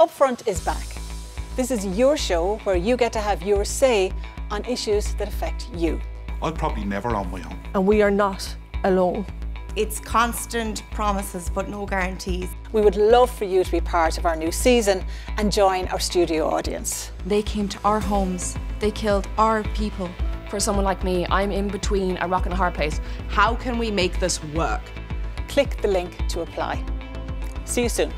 Upfront is back. This is your show where you get to have your say on issues that affect you. I'll probably never on my own. And we are not alone. It's constant promises but no guarantees. We would love for you to be part of our new season and join our studio audience. They came to our homes, they killed our people. For someone like me, I'm in between a rock and a hard place. How can we make this work? Click the link to apply. See you soon.